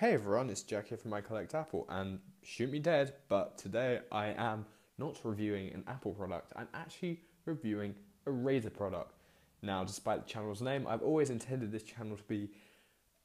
Hey everyone, it's Jack here from I Collect Apple, and shoot me dead, but today I am not reviewing an Apple product, I'm actually reviewing a Razer product. Now, despite the channel's name, I've always intended this channel to be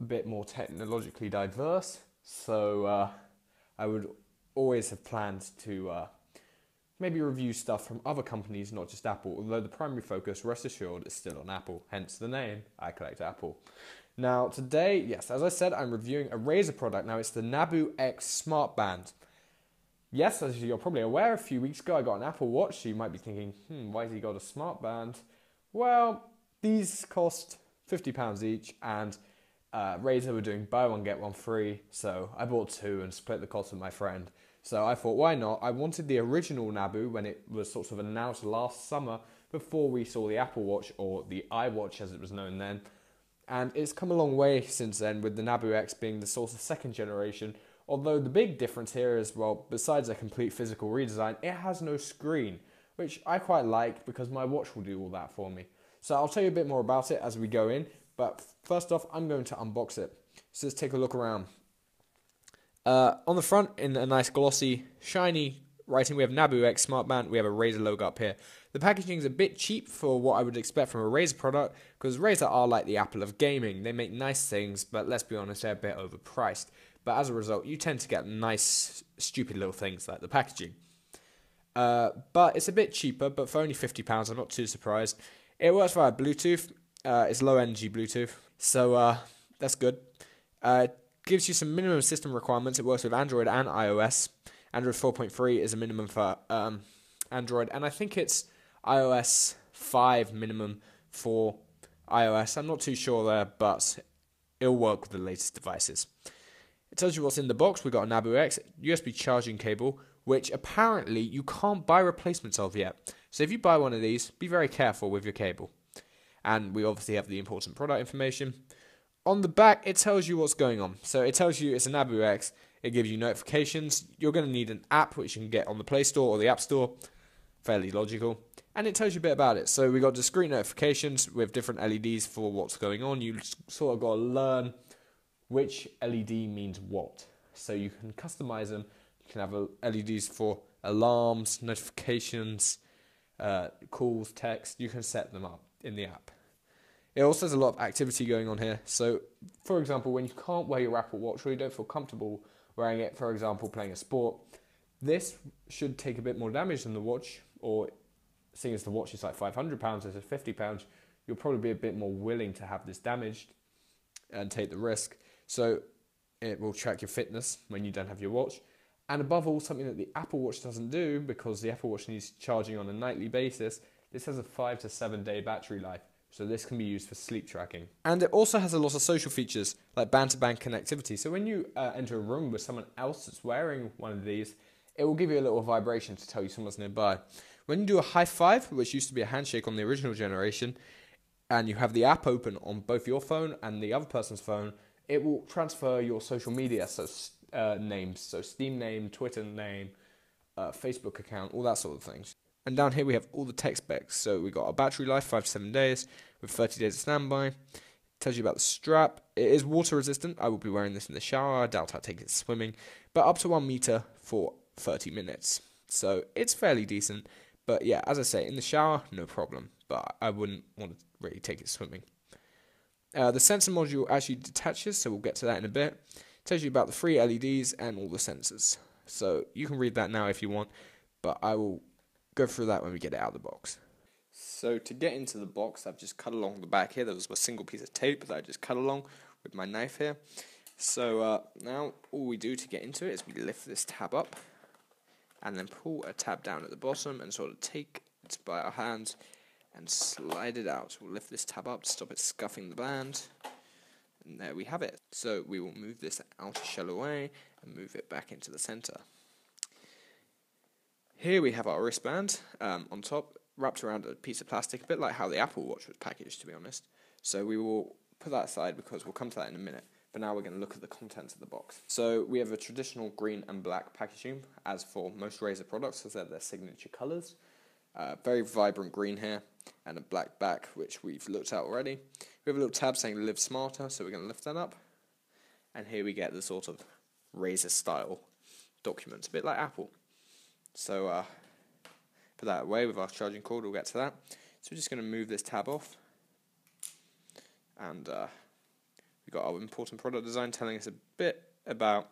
a bit more technologically diverse, so uh, I would always have planned to uh, maybe review stuff from other companies, not just Apple, although the primary focus, rest assured, is still on Apple, hence the name I Collect Apple. Now, today, yes, as I said, I'm reviewing a Razer product. Now, it's the Nabu X Smart Band. Yes, as you're probably aware, a few weeks ago I got an Apple Watch, so you might be thinking, hmm, why has he got a smart band? Well, these cost £50 each, and uh, Razer were doing buy one, get one free, so I bought two and split the cost with my friend. So I thought, why not? I wanted the original Nabu when it was sort of announced last summer before we saw the Apple Watch, or the iWatch as it was known then and it's come a long way since then with the Nabu X being the sort of second generation. Although the big difference here is, well, besides a complete physical redesign, it has no screen, which I quite like because my watch will do all that for me. So I'll tell you a bit more about it as we go in, but first off, I'm going to unbox it. So let's take a look around. Uh, on the front, in a nice glossy, shiny writing, we have Nabu X Smart Band. We have a Razer logo up here. The packaging is a bit cheap for what I would expect from a Razer product because Razer are like the Apple of gaming. They make nice things, but let's be honest, they're a bit overpriced. But as a result, you tend to get nice, stupid little things like the packaging. Uh, but it's a bit cheaper, but for only £50, I'm not too surprised. It works via Bluetooth. Uh, it's low energy Bluetooth, so uh, that's good. Gives you some minimum system requirements. It works with Android and iOS. Android 4.3 is a minimum for um, Android, and I think it's iOS 5 minimum for iOS. I'm not too sure there, but it'll work with the latest devices. It tells you what's in the box. We've got a Nabu X USB charging cable, which apparently you can't buy replacements of yet. So if you buy one of these, be very careful with your cable. And we obviously have the important product information. On the back, it tells you what's going on. So it tells you it's a Nabu X. It gives you notifications. You're going to need an app which you can get on the Play Store or the App Store. Fairly logical. And it tells you a bit about it. So we got discrete notifications with different LEDs for what's going on. You sort of got to learn which LED means what. So you can customize them. You can have LEDs for alarms, notifications, uh, calls, text. You can set them up in the app. It also has a lot of activity going on here. So, for example, when you can't wear your Apple Watch or you don't feel comfortable wearing it, for example, playing a sport, this should take a bit more damage than the watch, or seeing as the watch is like £500 as a £50, you'll probably be a bit more willing to have this damaged and take the risk. So it will track your fitness when you don't have your watch. And above all, something that the Apple Watch doesn't do because the Apple Watch needs charging on a nightly basis, this has a five to seven day battery life. So this can be used for sleep tracking. And it also has a lot of social features like band-to-band connectivity. So when you uh, enter a room with someone else that's wearing one of these, it will give you a little vibration to tell you someone's nearby. When you do a high five, which used to be a handshake on the original generation, and you have the app open on both your phone and the other person's phone, it will transfer your social media so uh, names, so Steam name, Twitter name, uh, Facebook account, all that sort of things. And down here we have all the tech specs. So we got a battery life, five to seven days, with 30 days of standby. It tells you about the strap. It is water resistant. I will be wearing this in the shower. I doubt I'll take it swimming, but up to one meter for 30 minutes. So it's fairly decent. But yeah, as I say, in the shower, no problem. But I wouldn't want to really take it swimming. Uh, the sensor module actually detaches, so we'll get to that in a bit. It tells you about the three LEDs and all the sensors. So you can read that now if you want, but I will go through that when we get it out of the box. So to get into the box, I've just cut along the back here. There was a single piece of tape that I just cut along with my knife here. So uh, now all we do to get into it is we lift this tab up and then pull a tab down at the bottom and sort of take it by our hands and slide it out. We'll lift this tab up to stop it scuffing the band. And there we have it. So we will move this outer shell away and move it back into the center. Here we have our wristband um, on top, wrapped around a piece of plastic, a bit like how the Apple Watch was packaged, to be honest. So we will put that aside because we'll come to that in a minute. But now we're going to look at the contents of the box. So we have a traditional green and black packaging, as for most Razer products, as they're their signature colours. Uh, very vibrant green here, and a black back, which we've looked at already. We have a little tab saying live smarter, so we're going to lift that up. and here we get the sort of Razer style documents, a bit like Apple. So uh, put that away with our charging cord, we'll get to that. So we're just going to move this tab off, and uh, we've got our important product design telling us a bit about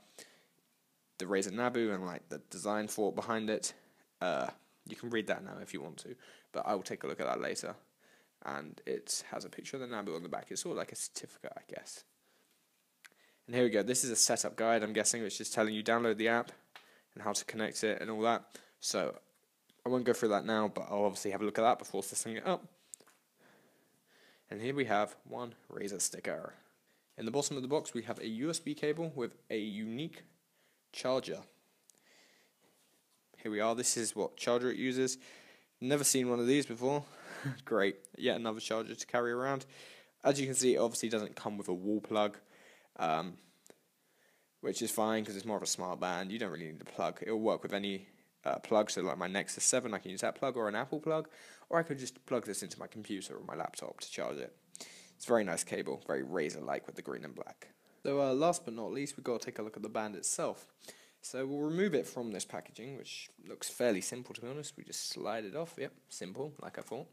the Razer Nabu and like the design thought behind it. Uh, you can read that now if you want to, but I will take a look at that later. And it has a picture of the Nabu on the back. It's sort of like a certificate, I guess. And here we go. This is a setup guide, I'm guessing, which is telling you download the app and how to connect it and all that. So I won't go through that now, but I'll obviously have a look at that before setting it up. And here we have one Razer sticker. In the bottom of the box, we have a USB cable with a unique charger. Here we are. This is what charger it uses. Never seen one of these before. Great. Yet another charger to carry around. As you can see, it obviously doesn't come with a wall plug um, which is fine because it's more of a smart band. You don't really need a plug. It'll work with any uh, plug. So like my Nexus 7, I can use that plug or an Apple plug, or I could just plug this into my computer or my laptop to charge it. It's very nice cable, very razor-like with the green and black. So uh, last but not least, we've got to take a look at the band itself. So we'll remove it from this packaging, which looks fairly simple to be honest. We just slide it off. Yep, simple, like I thought.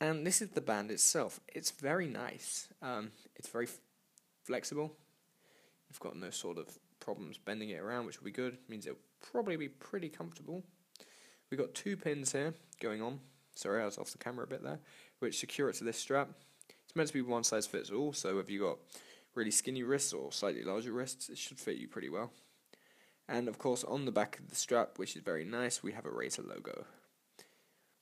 And this is the band itself. It's very nice. Um, it's very flexible. You've got no sort of problems bending it around, which will be good. Means it'll probably be pretty comfortable. We've got two pins here going on. Sorry, I was off the camera a bit there, which secure it to this strap. It's meant to be one size fits all, so if you've got really skinny wrists or slightly larger wrists, it should fit you pretty well. And of course, on the back of the strap, which is very nice, we have a Razer logo.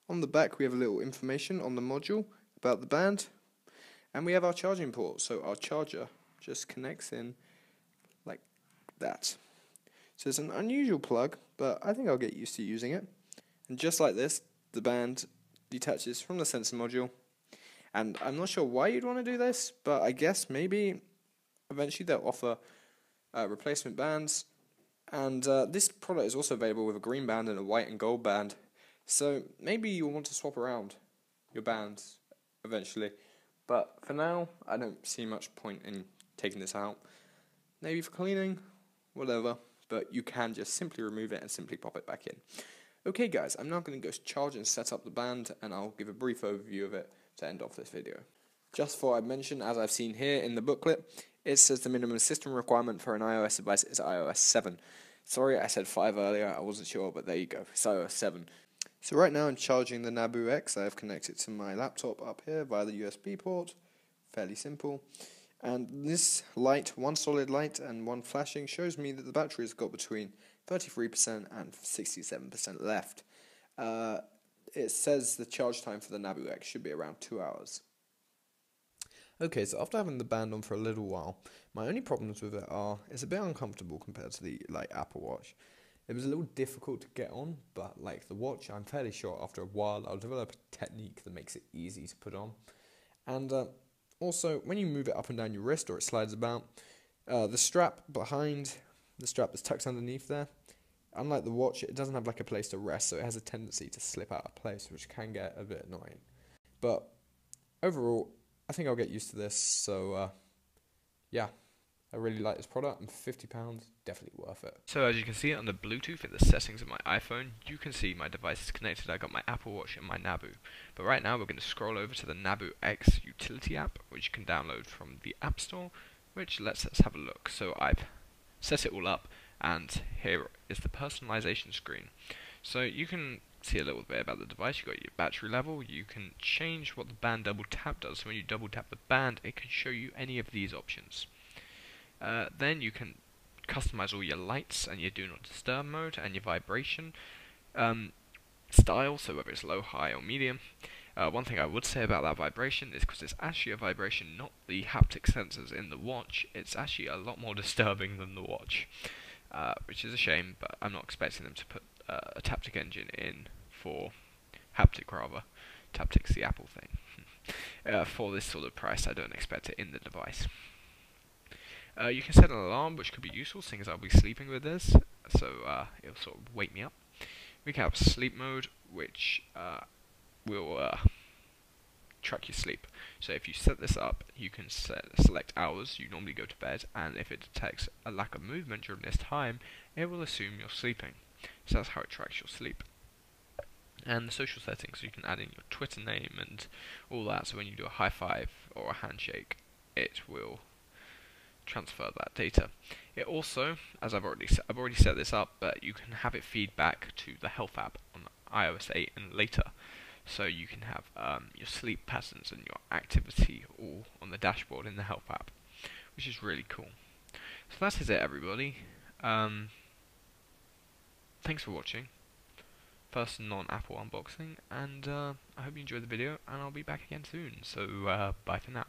On the back, we have a little information on the module about the band, and we have our charging port, so our charger just connects in that. So it's an unusual plug, but I think I'll get used to using it. And just like this, the band detaches from the sensor module. And I'm not sure why you'd want to do this, but I guess maybe eventually they'll offer uh, replacement bands. And uh, this product is also available with a green band and a white and gold band. So maybe you'll want to swap around your bands eventually. But for now, I don't see much point in taking this out. Maybe for cleaning, whatever, but you can just simply remove it and simply pop it back in. Okay guys, I'm now going to go charge and set up the band and I'll give a brief overview of it to end off this video. Just for I mention, as I've seen here in the booklet, it says the minimum system requirement for an iOS device is iOS 7. Sorry, I said 5 earlier, I wasn't sure, but there you go, it's iOS 7. So right now I'm charging the Nabu X, I have connected to my laptop up here via the USB port, fairly simple. And this light, one solid light and one flashing, shows me that the battery has got between 33% and 67% left. Uh, it says the charge time for the Nabu X should be around 2 hours. Okay, so after having the band on for a little while, my only problems with it are it's a bit uncomfortable compared to the like Apple Watch. It was a little difficult to get on, but like the watch, I'm fairly sure after a while I'll develop a technique that makes it easy to put on. And uh, also, when you move it up and down your wrist or it slides about, uh, the strap behind the strap that's tucked underneath there, unlike the watch, it doesn't have like a place to rest, so it has a tendency to slip out of place, which can get a bit annoying. But overall, I think I'll get used to this. So uh, yeah, I really like this product, and fifty pounds definitely worth it. So as you can see on the Bluetooth in the settings of my iPhone, you can see my device is connected. I got my Apple Watch and my Nabu. But right now we're going to scroll over to the Nabu X utility app, which you can download from the App Store, which lets us have a look. So I've set it all up, and here is the personalization screen. So you can see a little bit about the device. You've got your battery level. You can change what the band double tap does. So when you double tap the band, it can show you any of these options. Uh, then you can customize all your lights and your do not disturb mode and your vibration um, style, so whether it's low, high, or medium. Uh, one thing I would say about that vibration is because it's actually a vibration, not the haptic sensors in the watch. It's actually a lot more disturbing than the watch, uh, which is a shame. But I'm not expecting them to put uh, a Taptic engine in for haptic rather. Taptic's the Apple thing. Uh, for this sort of price, I don't expect it in the device. Uh, you can set an alarm, which could be useful, seeing as I'll be sleeping with this, so uh, it'll sort of wake me up. We can have sleep mode, which uh, will uh, track your sleep. So if you set this up, you can set, select hours you normally go to bed, and if it detects a lack of movement during this time, it will assume you're sleeping. So that's how it tracks your sleep. And the social settings, you can add in your Twitter name and all that. So when you do a high five or a handshake, it will transfer that data. It also, as I've already I've already set this up, but you can have it feed back to the Health app on iOS 8 and later. So you can have um, your sleep patterns and your activity all on the dashboard in the Health app, which is really cool. So that is it, everybody. Um, thanks for watching. First non-Apple unboxing, and uh, I hope you enjoyed the video, and I'll be back again soon. So uh, bye for now.